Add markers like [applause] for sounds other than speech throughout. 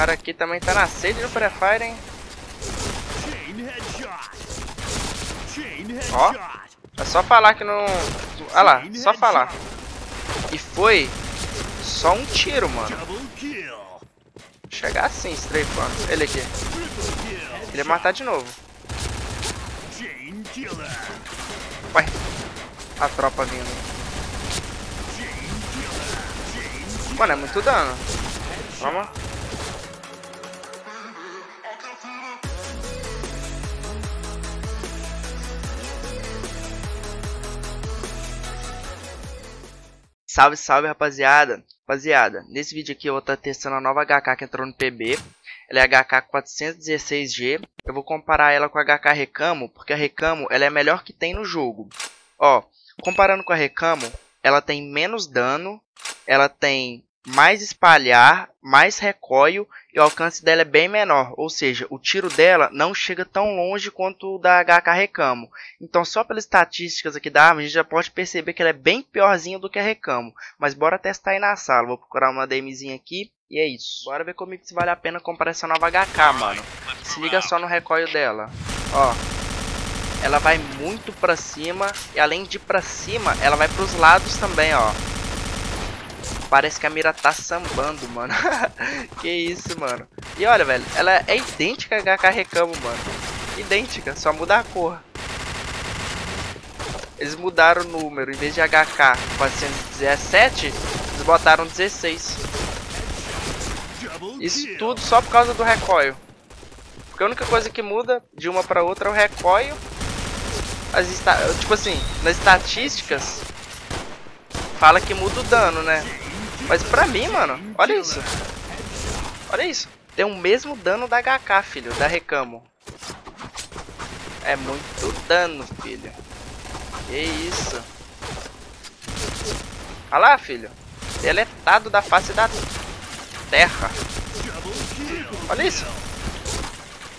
cara aqui também tá na sede do Free Fire, hein? Ó, é só falar que não... Olha lá, só falar. E foi só um tiro, mano. Chegar assim, strafando. Ele aqui. Ele ia matar de novo. Ué, a tropa vindo. Mano, é muito dano. Vamos. Salve, salve, rapaziada. Rapaziada, nesse vídeo aqui eu vou estar tá testando a nova HK que entrou no PB. Ela é a HK 416G. Eu vou comparar ela com a HK Recamo, porque a Recamo ela é a melhor que tem no jogo. Ó, comparando com a Recamo, ela tem menos dano, ela tem mais espalhar, mais recoil e o alcance dela é bem menor, ou seja, o tiro dela não chega tão longe quanto o da HK Recamo. Então só pelas estatísticas aqui da arma a gente já pode perceber que ela é bem piorzinha do que a Recamo. Mas bora testar aí na sala, vou procurar uma DMzinha aqui e é isso. Bora ver comigo se vale a pena comprar essa nova HK, mano. Se liga só no recoil dela, ó. Ela vai muito pra cima e além de pra cima, ela vai pros lados também, ó. Parece que a mira tá sambando, mano. [laughs] que isso, mano. E olha, velho, ela é idêntica a HK Recamo, mano. Idêntica, só muda a cor. Eles mudaram o número. Em vez de HK 417, eles botaram 16. Isso tudo só por causa do recoil. Porque a única coisa que muda de uma para outra é o recoil. As tipo assim, nas estatísticas fala que muda o dano, né? Mas pra mim, mano, olha isso. Olha isso. Tem o mesmo dano da HK, filho, da Recamo. É muito dano, filho. Que isso. Olha lá, filho. Deletado da face da terra. Olha isso.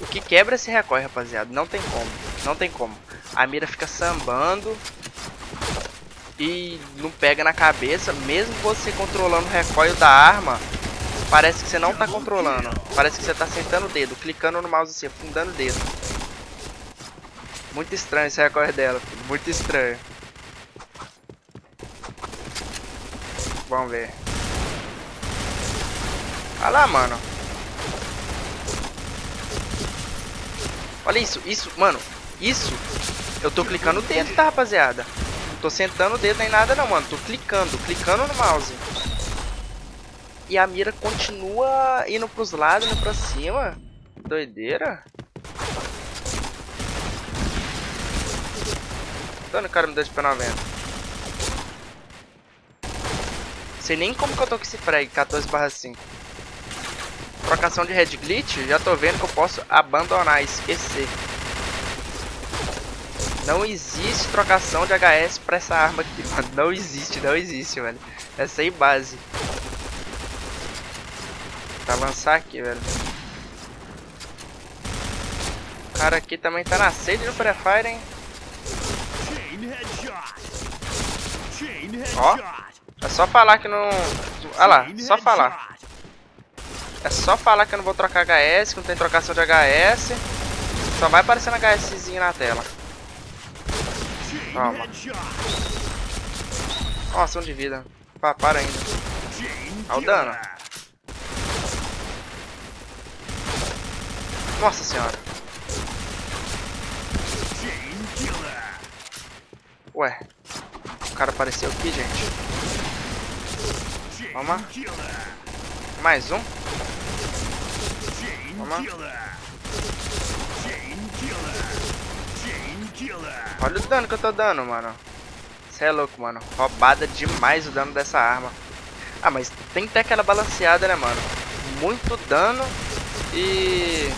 O que quebra esse recorre, rapaziada. Não tem como. Não tem como. A mira fica sambando e não pega na cabeça, mesmo você controlando o recoil da arma, parece que você não está controlando. Parece que você está sentando o dedo, clicando no mouse assim, afundando o dedo. Muito estranho esse recoil dela, filho. muito estranho. Vamos ver. Olha lá, mano. Olha isso, isso, mano. Isso, eu tô clicando o dedo, tá, rapaziada? Tô sentando o dedo nem nada não, mano. Tô clicando, clicando no mouse. E a mira continua indo pros lados, indo pra cima. Doideira. Dano, cara me deu de P90. Sei nem como que eu tô com esse frag 14 5. Trocação de red glitch, já tô vendo que eu posso abandonar, esquecer. Não existe trocação de HS pra essa arma aqui, [laughs] mano. Não existe, não existe, velho. É sem base. Pra lançar aqui, velho. O cara aqui também tá na sede do Free Fire, hein. Ó. É só falar que não... Olha lá, só falar. É só falar que eu não vou trocar HS, que não tem trocação de HS. Só vai aparecendo HSzinho na tela. Calma. Nossa, um de vida. Pá, para ainda. Olha o dano. Nossa senhora. Ué. O cara apareceu aqui, gente. Lá. Mais um. Vamos lá. Olha o dano que eu tô dando, mano. Você é louco, mano. Roubada demais o dano dessa arma. Ah, mas tem que ter aquela balanceada, né, mano? Muito dano e...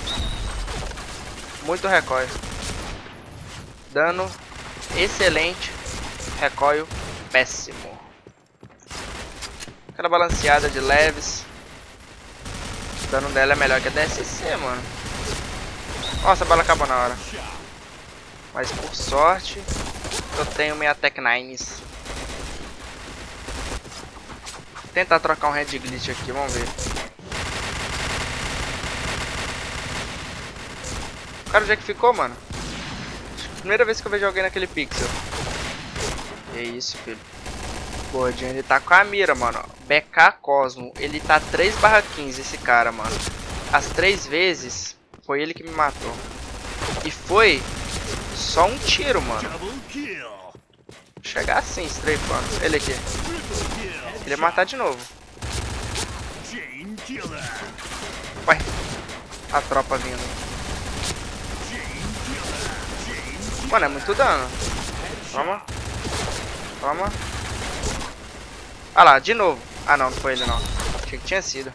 Muito recoil. Dano excelente. Recoil péssimo. Aquela balanceada de leves. O dano dela é melhor que a DSC, mano. Nossa, a bala acabou na hora. Mas por sorte, eu tenho minha Tech Nines. Tentar trocar um Red Glitch aqui, vamos ver. Cara, onde é que ficou, mano? Primeira vez que eu vejo alguém naquele pixel. Que isso, filho. Gordinho, ele tá com a mira, mano. BK Cosmo. Ele tá 3 15, esse cara, mano. As três vezes, foi ele que me matou. E foi só um tiro, mano. Chegar assim, strafando. Ele aqui. Ele ia matar de novo. Ué. A tropa vindo. Mano, é muito dano. Toma. Toma. Ah lá, de novo. Ah não, não foi ele não. Achei que tinha sido.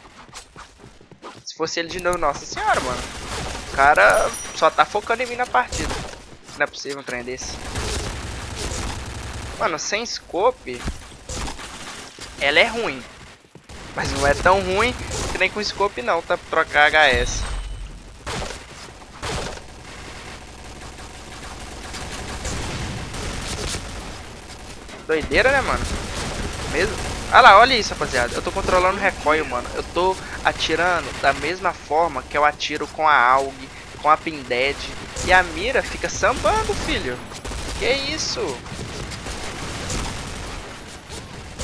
Se fosse ele de novo, nossa senhora, mano. O cara só tá focando em mim na partida. Não é possível um trem desse. Mano, sem scope, ela é ruim. Mas não é tão ruim que nem com scope não, tá? Pra trocar HS. Doideira, né, mano? Mesmo? Ah lá, olha isso, rapaziada. Eu tô controlando o recoil, mano. Eu tô atirando da mesma forma que eu atiro com a AUG, com a Pinded. E a mira fica sambando, filho. Que isso?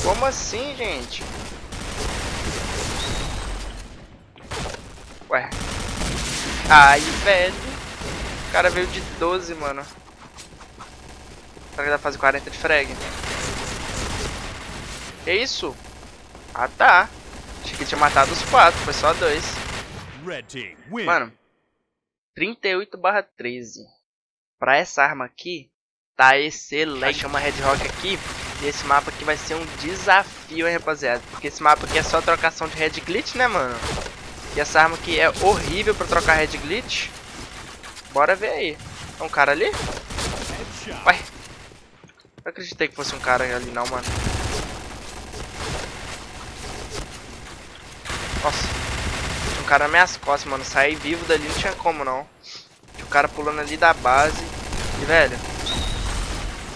Como assim, gente? Ué. Ai, velho. O cara veio de 12, mano. Será que dá pra fazer 40 de frag? Que isso? Ah, tá. Achei que tinha matado os quatro, foi só dois. Mano, 38 barra 13. Pra essa arma aqui, tá excelente. Chama Red Rock aqui. E esse mapa aqui vai ser um desafio, hein, rapaziada. Porque esse mapa aqui é só trocação de Red Glitch, né, mano? E essa arma aqui é horrível pra trocar Red Glitch. Bora ver aí. É um cara ali? Ué. Não acreditei que fosse um cara ali não, mano. Nossa. Cara nas minhas costas, mano. Sair vivo dali não tinha como, não. O cara pulando ali da base. E, velho...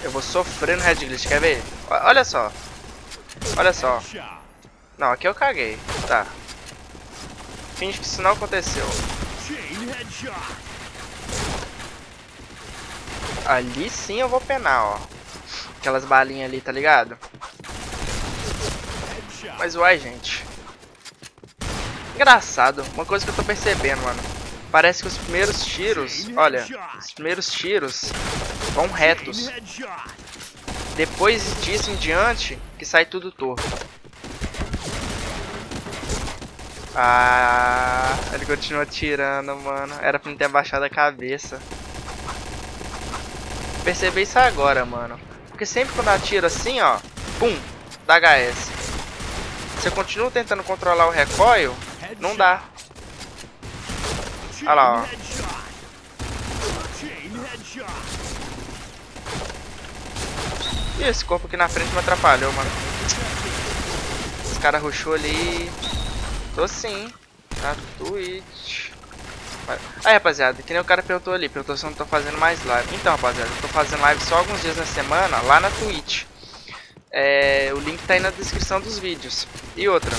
Eu vou sofrer no Red Glitch, quer ver? Olha só. Olha só. Não, aqui eu caguei. Tá. Finge que isso não aconteceu. Ali sim eu vou penar, ó. Aquelas balinhas ali, tá ligado? Mas uai, gente engraçado. Uma coisa que eu tô percebendo, mano. Parece que os primeiros tiros, olha, os primeiros tiros vão retos. Depois disso em diante, que sai tudo torto. Ah, ele continua tirando, mano. Era pra não ter abaixado a cabeça. Percebi isso agora, mano. Porque sempre quando atira assim, ó, pum, dá HS. Se eu continuo tentando controlar o recoil, não dá. Olha lá, ó. Ih, esse corpo aqui na frente me atrapalhou, mano. Esse cara rushou ali. Tô sim. Na Twitch. Aí, rapaziada, que nem o cara perguntou ali. Perguntou se eu não tô fazendo mais live. Então, rapaziada, eu tô fazendo live só alguns dias na semana lá na Twitch. É, o link tá aí na descrição dos vídeos. E outra,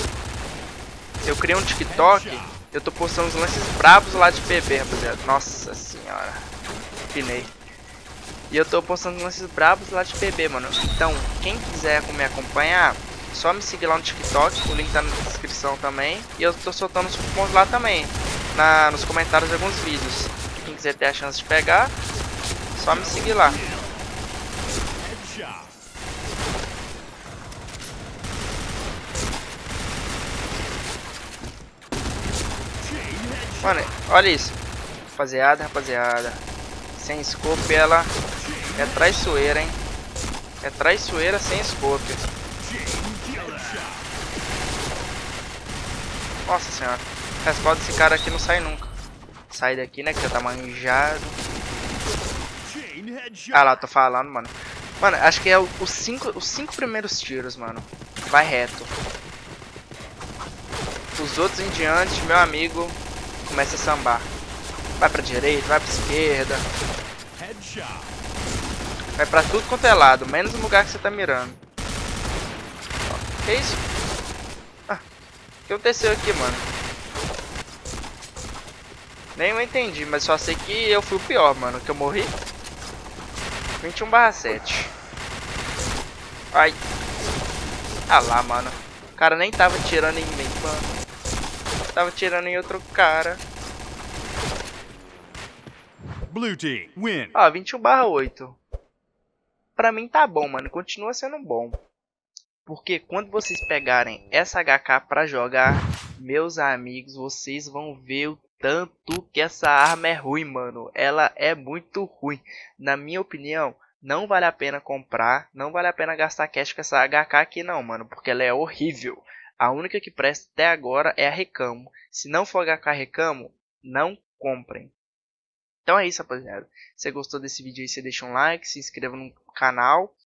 eu criei um TikTok, eu tô postando uns lances bravos lá de PB, rapaziada. Nossa senhora. Pinei. E eu tô postando lances bravos lá de PB, mano. Então, quem quiser me acompanhar, só me seguir lá no TikTok, o link tá na descrição também. E eu tô soltando os cupons lá também, na, nos comentários de alguns vídeos. Quem quiser ter a chance de pegar, só me seguir lá. Mano, olha isso. Rapaziada, rapaziada. Sem scope ela é traiçoeira, hein. É traiçoeira sem scope. Nossa senhora. A resposta desse cara aqui não sai nunca. Sai daqui, né, que já tá manjado. Ah lá, tô falando, mano. Mano, acho que é os cinco, os cinco primeiros tiros, mano. Vai reto. Os outros em diante, meu amigo, começa a sambar. Vai pra direita, vai pra esquerda. Vai pra tudo quanto é lado, menos o lugar que você tá mirando. que isso? Ah, o que aconteceu aqui, mano? Nem eu entendi, mas só sei que eu fui o pior, mano. Que eu morri. 21 barra 7. Ai. Ah lá, mano. O cara nem tava tirando em mim, mano. Tava tirando em outro cara. Blue team, win. Ó, 21 barra 8. Pra mim tá bom, mano. Continua sendo bom. Porque quando vocês pegarem essa HK pra jogar, meus amigos, vocês vão ver o tanto que essa arma é ruim, mano. Ela é muito ruim. Na minha opinião, não vale a pena comprar. Não vale a pena gastar cash com essa HK aqui não, mano. Porque ela é horrível. A única que presta até agora é a Recamo. Se não for HK Recamo, não comprem. Então é isso, rapaziada. Se você gostou desse vídeo aí, você deixa um like, se inscreva no canal.